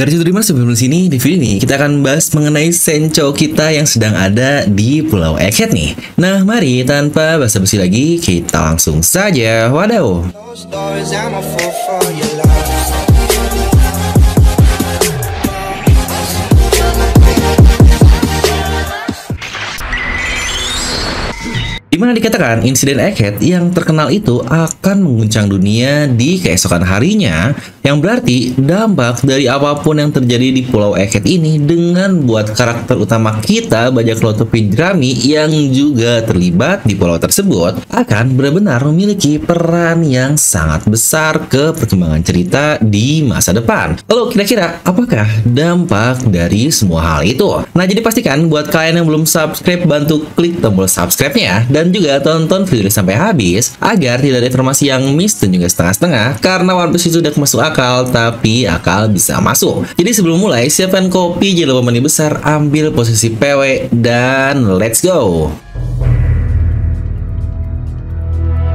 Garis terima sebelum sini di video ini kita akan bahas mengenai sencho kita yang sedang ada di Pulau Egghead nih. Nah, mari tanpa basa-basi lagi kita langsung saja. Wadaw. Di mana dikatakan insiden Egghead yang terkenal itu akan mengguncang dunia di keesokan harinya yang berarti dampak dari apa pun yang terjadi di Pulau Egghead ini dengan buat karakter utama kita Bajak Laut Topi yang juga terlibat di pulau tersebut akan benar-benar memiliki peran yang sangat besar ke perkembangan cerita di masa depan. Lalu kira-kira apakah dampak dari semua hal itu? Nah jadi pastikan buat kalian yang belum subscribe bantu klik tombol subscribe-nya dan juga tonton video sampai habis agar tidak ada informasi yang miss dan juga setengah-setengah karena One Piece itu sudah masuk akal tapi akal bisa masuk. Jadi sebelum mulai siapkan kopi, jangan lupa besar, ambil posisi PW dan let's go.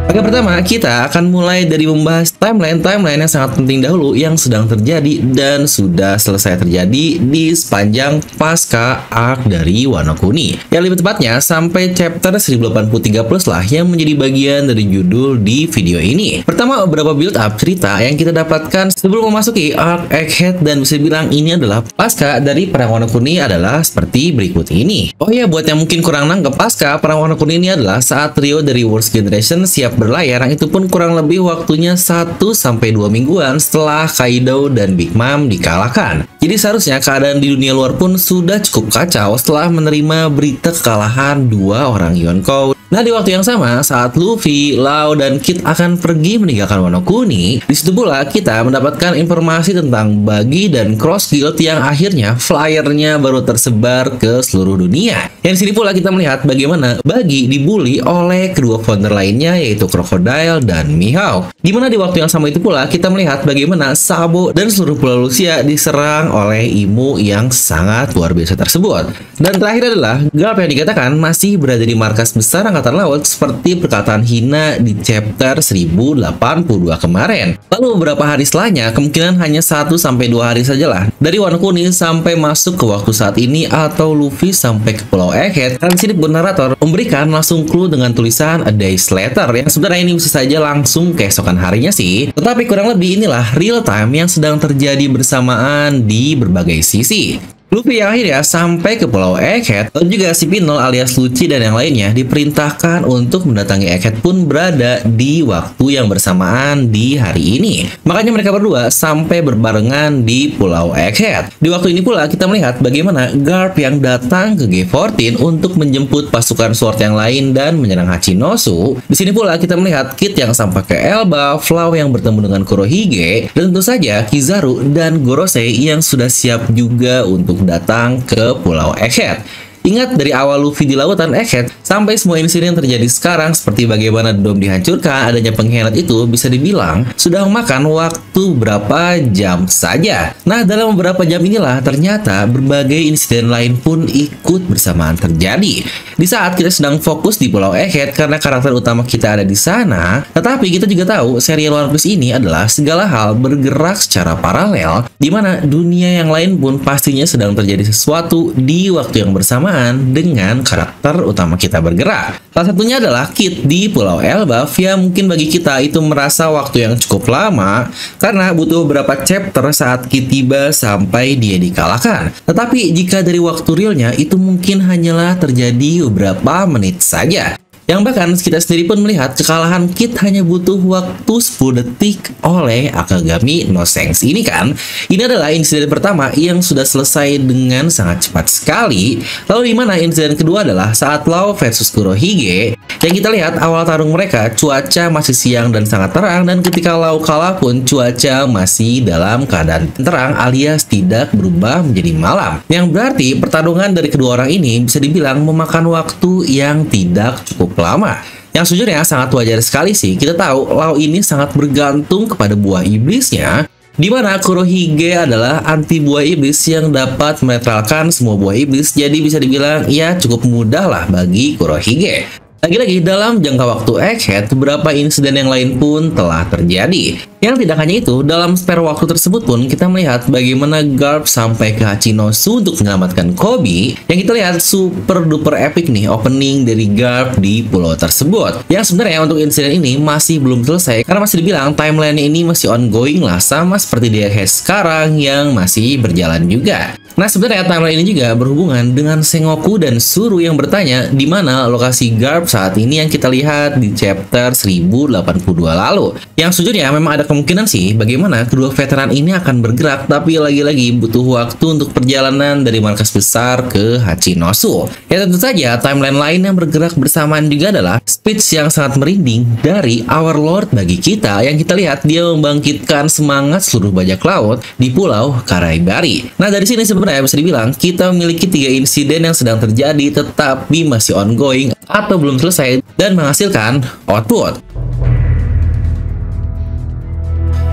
Oke pertama kita akan mulai dari membahas timeline-timeline yang sangat penting dahulu yang sedang terjadi dan sudah selesai terjadi di sepanjang pasca arc dari Wano Kuni. Yang lebih tepatnya sampai chapter 1083 plus lah yang menjadi bagian dari judul di video ini. Pertama beberapa build up cerita yang kita dapatkan sebelum memasuki arc Egghead dan bisa bilang ini adalah pasca dari perang Wano Kuni adalah seperti berikut ini. Oh ya buat yang mungkin kurang nangkep pasca perang Wano Kuni ini adalah saat trio dari Worst Generation siap berlayar itu pun kurang lebih waktunya 1 sampai 2 mingguan setelah Kaido dan Big Mom dikalahkan. Jadi seharusnya keadaan di dunia luar pun sudah cukup kacau setelah menerima berita kekalahan dua orang Yonkou Nah, di waktu yang sama, saat Luffy, Lau, dan Kid akan pergi meninggalkan Wano Kuni, di situ pula kita mendapatkan informasi tentang Bagi dan Cross Guild yang akhirnya flyernya baru tersebar ke seluruh dunia. Yang di sini pula kita melihat bagaimana Bagi dibully oleh kedua founder lainnya yaitu Crocodile dan Mihawk. Di mana di waktu yang sama itu pula kita melihat bagaimana Sabo dan seluruh Pulau Lucia diserang oleh Imu yang sangat luar biasa tersebut. Dan terakhir adalah Garp yang dikatakan masih berada di markas besar Angkatan Laut seperti perkataan Hina di chapter 1082 kemarin. Lalu beberapa hari setelahnya, kemungkinan hanya 1-2 hari sajalah. Dari Wano Kuni sampai masuk ke waktu saat ini atau Luffy sampai ke Pulau Egghead, pun narator memberikan langsung clue dengan tulisan A Days Later yang sebenarnya ini bisa saja langsung keesokan harinya sih. Tetapi kurang lebih inilah real time yang sedang terjadi bersamaan di berbagai sisi. Luffy yang akhirnya sampai ke Pulau Egghead dan juga si Pinol alias Luci dan yang lainnya diperintahkan untuk mendatangi Egghead pun berada di waktu yang bersamaan di hari ini. Makanya mereka berdua sampai berbarengan di Pulau Egghead. Di waktu ini pula kita melihat bagaimana Garp yang datang ke G14 untuk menjemput pasukan Sword yang lain dan menyerang Hachinosu. Di sini pula kita melihat Kid yang sampai ke Elba, Flau yang bertemu dengan Kurohige, dan tentu saja Kizaru dan Gorosei yang sudah siap juga untuk datang ke Pulau Egghead. Ingat dari awal Luffy di lautan Egghead sampai semua insiden yang terjadi sekarang seperti bagaimana Dom dihancurkan, adanya pengkhianat itu bisa dibilang sudah memakan waktu berapa jam saja. Nah, dalam beberapa jam inilah ternyata berbagai insiden lain pun ikut bersamaan terjadi. Di saat kita sedang fokus di Pulau Egghead karena karakter utama kita ada di sana, tetapi kita juga tahu serial One Piece ini adalah segala hal bergerak secara paralel di mana dunia yang lain pun pastinya sedang terjadi sesuatu di waktu yang bersamaan bersamaan dengan karakter utama kita bergerak. Salah satunya adalah Kit di Pulau Elbaf yang mungkin bagi kita itu merasa waktu yang cukup lama karena butuh beberapa chapter saat Kit tiba sampai dia dikalahkan. Tetapi jika dari waktu realnya itu mungkin hanyalah terjadi beberapa menit saja. Yang bahkan kita sendiri pun melihat kekalahan Kit hanya butuh waktu 10 detik oleh Akagami no Sense ini kan. Ini adalah insiden pertama yang sudah selesai dengan sangat cepat sekali. Lalu di mana insiden kedua adalah saat Lau versus Kurohige yang kita lihat awal tarung mereka cuaca masih siang dan sangat terang dan ketika Lau kalah pun cuaca masih dalam keadaan terang alias tidak berubah menjadi malam. Yang berarti pertarungan dari kedua orang ini bisa dibilang memakan waktu yang tidak cukup lama. Yang sejujurnya sangat wajar sekali sih. Kita tahu Lau ini sangat bergantung kepada buah iblisnya di mana Kurohige adalah anti buah iblis yang dapat menetralkan semua buah iblis. Jadi bisa dibilang ya cukup mudah lah bagi Kurohige. Lagi-lagi dalam jangka waktu Egghead, beberapa insiden yang lain pun telah terjadi. Yang tidak hanya itu, dalam spare waktu tersebut pun kita melihat bagaimana Garp sampai ke Hachinosu untuk menyelamatkan Kobe. Yang kita lihat super duper epic nih opening dari Garp di pulau tersebut. Yang sebenarnya untuk insiden ini masih belum selesai karena masih dibilang timeline ini masih ongoing lah sama seperti di sekarang yang masih berjalan juga. Nah sebenarnya timeline ini juga berhubungan dengan Sengoku dan Suru yang bertanya di mana lokasi Garp saat ini yang kita lihat di chapter 1082 lalu. Yang sejujurnya memang ada kemungkinan sih bagaimana kedua veteran ini akan bergerak tapi lagi-lagi butuh waktu untuk perjalanan dari markas besar ke Hachinosu. Ya tentu saja timeline lain yang bergerak bersamaan juga adalah speech yang sangat merinding dari Our Lord bagi kita yang kita lihat dia membangkitkan semangat seluruh bajak laut di pulau Karaibari. Nah dari sini sebenarnya bisa dibilang kita memiliki tiga insiden yang sedang terjadi tetapi masih ongoing atau belum selesai dan menghasilkan output.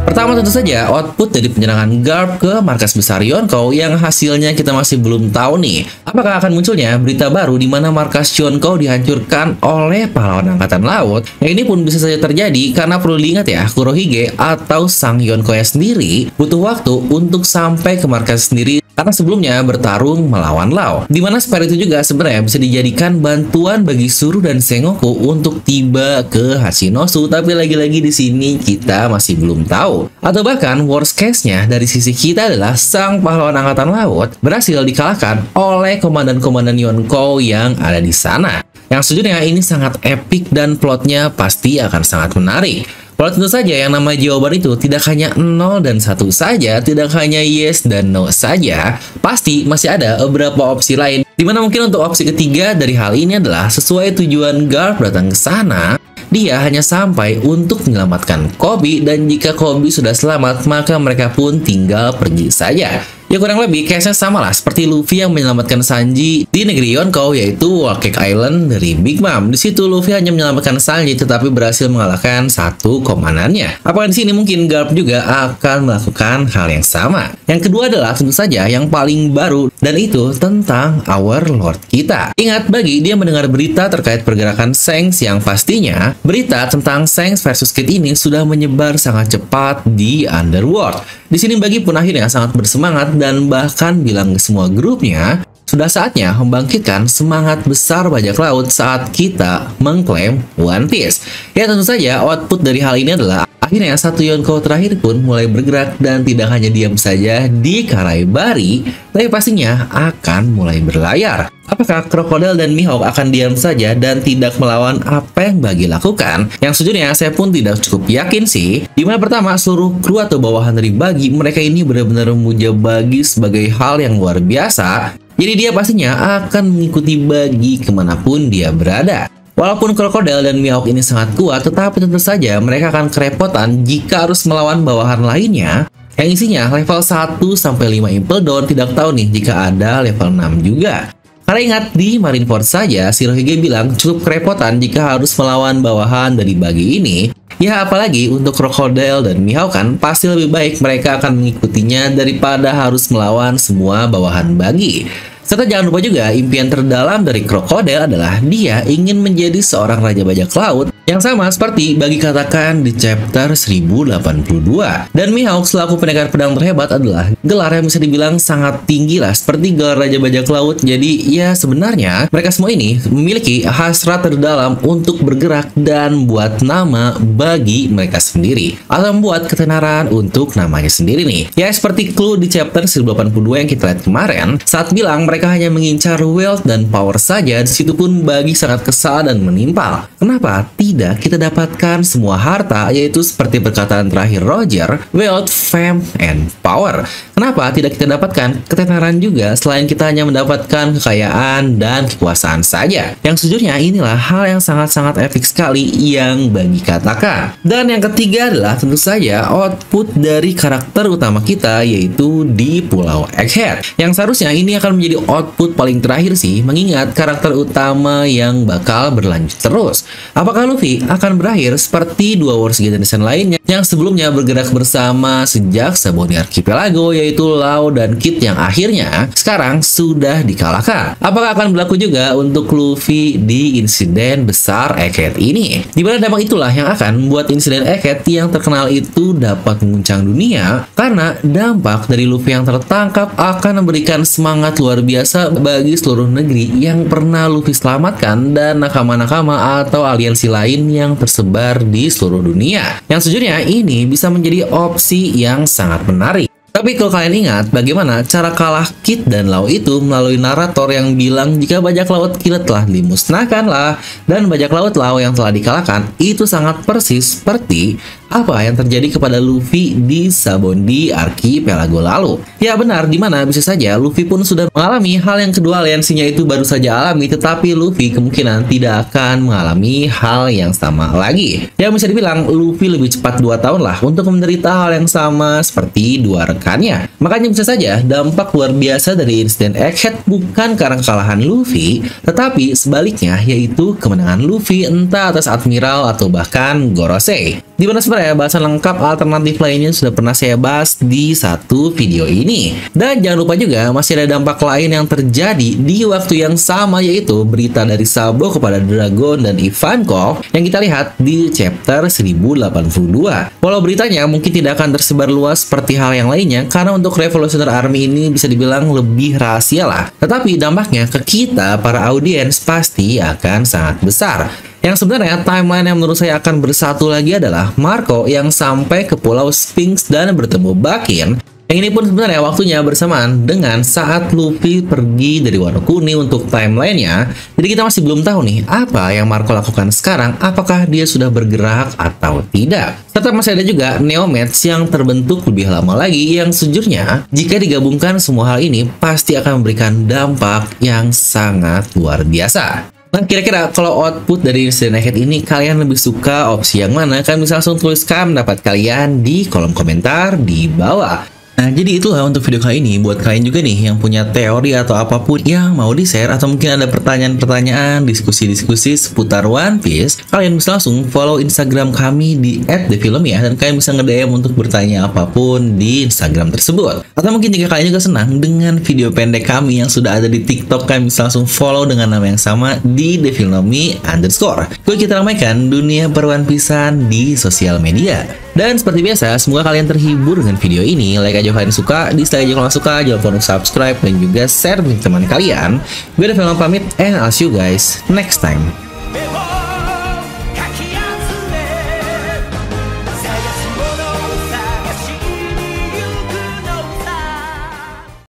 Pertama tentu saja output dari penyerangan Garp ke markas besar Yonkou yang hasilnya kita masih belum tahu nih. Apakah akan munculnya berita baru di mana markas Yonkou dihancurkan oleh pahlawan angkatan laut? Yang ini pun bisa saja terjadi karena perlu diingat ya, Kurohige atau sang Yonkou sendiri butuh waktu untuk sampai ke markas sendiri karena sebelumnya bertarung melawan Lao. Di mana spare itu juga sebenarnya bisa dijadikan bantuan bagi Suru dan Sengoku untuk tiba ke Hachinosu, tapi lagi-lagi di sini kita masih belum tahu. Atau bahkan worst case-nya dari sisi kita adalah sang pahlawan angkatan laut berhasil dikalahkan oleh komandan-komandan Yonkou yang ada di sana. Yang sejujurnya ini sangat epic dan plotnya pasti akan sangat menarik. Kalau tentu saja yang nama jawaban itu tidak hanya 0 dan 1 saja, tidak hanya yes dan no saja, pasti masih ada beberapa opsi lain. Di mana mungkin untuk opsi ketiga dari hal ini adalah sesuai tujuan Garp datang ke sana, dia hanya sampai untuk menyelamatkan Kobe dan jika Kobe sudah selamat maka mereka pun tinggal pergi saja. Ya kurang lebih case-nya sama lah seperti Luffy yang menyelamatkan Sanji di negeri Yonkou yaitu Cake Island dari Big Mom. Di situ Luffy hanya menyelamatkan Sanji tetapi berhasil mengalahkan satu komandannya. Apakah di sini mungkin Garp juga akan melakukan hal yang sama? Yang kedua adalah tentu saja yang paling baru dan itu tentang Our Lord kita. Ingat bagi dia mendengar berita terkait pergerakan Shanks yang pastinya berita tentang Shanks versus Kid ini sudah menyebar sangat cepat di Underworld. Di sini bagi pun akhirnya sangat bersemangat dan bahkan bilang ke semua grupnya, sudah saatnya membangkitkan semangat besar bajak laut saat kita mengklaim One Piece. Ya tentu saja output dari hal ini adalah akhirnya satu Yonko terakhir pun mulai bergerak dan tidak hanya diam saja di Karaibari, tapi pastinya akan mulai berlayar. Apakah Krokodil dan Mihawk akan diam saja dan tidak melawan apa yang Bagi lakukan? Yang sejujurnya saya pun tidak cukup yakin sih. Di mana pertama seluruh kru atau bawahan dari Bagi mereka ini benar-benar memuja Bagi sebagai hal yang luar biasa. Jadi dia pastinya akan mengikuti Bagi ke mana pun dia berada. Walaupun krokodil dan Mihawk ini sangat kuat, tetapi tentu saja mereka akan kerepotan jika harus melawan bawahan lainnya yang isinya level 1 sampai 5 Impel Down tidak tahu nih jika ada level 6 juga. Karena ingat, di Marineford saja, Shirohige bilang cukup kerepotan jika harus melawan bawahan dari bagi ini. Ya apalagi untuk Crocodile dan Mihawk kan, pasti lebih baik mereka akan mengikutinya daripada harus melawan semua bawahan bagi. Serta jangan lupa juga impian terdalam dari Crocodile adalah dia ingin menjadi seorang raja bajak laut yang sama seperti bagi katakan di chapter 1082. Dan Mihawk selaku pendekar pedang terhebat adalah gelar yang bisa dibilang sangat tinggi lah seperti gelar Raja Bajak Laut. Jadi ya sebenarnya mereka semua ini memiliki hasrat terdalam untuk bergerak dan buat nama bagi mereka sendiri. Atau membuat ketenaran untuk namanya sendiri nih. Ya seperti clue di chapter 1082 yang kita lihat kemarin saat bilang mereka hanya mengincar wealth dan power saja, di situ pun bagi sangat kesal dan menimpal. Kenapa? Kita dapatkan semua harta yaitu seperti perkataan terakhir Roger, wealth, fame, and power. Kenapa tidak kita dapatkan ketenaran juga selain kita hanya mendapatkan kekayaan dan kekuasaan saja? Yang sejujurnya inilah hal yang sangat-sangat epic sekali yang bagi katakan. Dan yang ketiga adalah tentu saja output dari karakter utama kita yaitu di Pulau Egghead. Yang seharusnya ini akan menjadi output paling terakhir sih mengingat karakter utama yang bakal berlanjut terus. Apakah lu Luffy akan berakhir seperti dua Wars Generation lainnya yang sebelumnya bergerak bersama sejak Saboni Archipelago yaitu Lau dan Kid yang akhirnya sekarang sudah dikalahkan. Apakah akan berlaku juga untuk Luffy di insiden besar Egghead ini? Di mana dampak itulah yang akan membuat insiden Egghead yang terkenal itu dapat mengguncang dunia karena dampak dari Luffy yang tertangkap akan memberikan semangat luar biasa bagi seluruh negeri yang pernah Luffy selamatkan dan nakama-nakama atau aliansi lain yang tersebar di seluruh dunia. Yang sejujurnya ini bisa menjadi opsi yang sangat menarik. Tapi kalau kalian ingat bagaimana cara kalah Kit dan Lau itu melalui narator yang bilang jika bajak laut Kit telah dimusnahkan lah dan bajak laut Lau yang telah dikalahkan itu sangat persis seperti apa yang terjadi kepada Luffy di Sabondi Archipelago lalu. Ya benar, di mana bisa saja Luffy pun sudah mengalami hal yang kedua aliansinya itu baru saja alami, tetapi Luffy kemungkinan tidak akan mengalami hal yang sama lagi. Ya bisa dibilang Luffy lebih cepat 2 tahun lah untuk menderita hal yang sama seperti dua rekannya. Makanya bisa saja dampak luar biasa dari insiden Egghead bukan karena kekalahan Luffy, tetapi sebaliknya yaitu kemenangan Luffy entah atas Admiral atau bahkan Gorosei. Di mana sebenarnya bahasan lengkap alternatif lainnya sudah pernah saya bahas di satu video ini. Dan jangan lupa juga masih ada dampak lain yang terjadi di waktu yang sama yaitu berita dari Sabo kepada Dragon dan Ivankov yang kita lihat di chapter 1082. Walau beritanya mungkin tidak akan tersebar luas seperti hal yang lainnya karena untuk Revolutionary Army ini bisa dibilang lebih rahasia lah. Tetapi dampaknya ke kita para audiens pasti akan sangat besar. Yang sebenarnya timeline yang menurut saya akan bersatu lagi adalah Marco yang sampai ke Pulau Sphinx dan bertemu Bakin. Yang ini pun sebenarnya waktunya bersamaan dengan saat Luffy pergi dari Wano Kuni untuk timelinenya. Jadi kita masih belum tahu nih apa yang Marco lakukan sekarang, apakah dia sudah bergerak atau tidak. Serta masih ada juga Neomets yang terbentuk lebih lama lagi yang sejujurnya jika digabungkan semua hal ini pasti akan memberikan dampak yang sangat luar biasa. Nah, kira-kira kalau output dari insiden Naked ini kalian lebih suka opsi yang mana? Kalian bisa langsung tuliskan pendapat kalian di kolom komentar di bawah. Nah, jadi itulah untuk video kali ini. Buat kalian juga nih yang punya teori atau apa pun yang mau di-share atau mungkin ada pertanyaan-pertanyaan, diskusi-diskusi seputar One Piece, kalian bisa langsung follow Instagram kami di @thefilm ya dan kalian bisa nge-DM untuk bertanya apa pun di Instagram tersebut. Atau mungkin jika kalian juga senang dengan video pendek kami yang sudah ada di TikTok, kalian bisa langsung follow dengan nama yang sama di thefilmi underscore. Gue kita ramaikan dunia perwan pisan di sosial media. Dan seperti biasa, semoga kalian terhibur dengan video ini. Like kalau kalian suka, dislike aja kalau suka, jangan lupa untuk subscribe dan juga share dengan teman kalian. Gue udah film pamit, and I'll see you guys next time.